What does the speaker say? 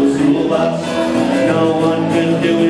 No one can do it.